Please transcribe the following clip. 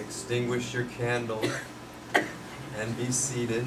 extinguish your candle and be seated.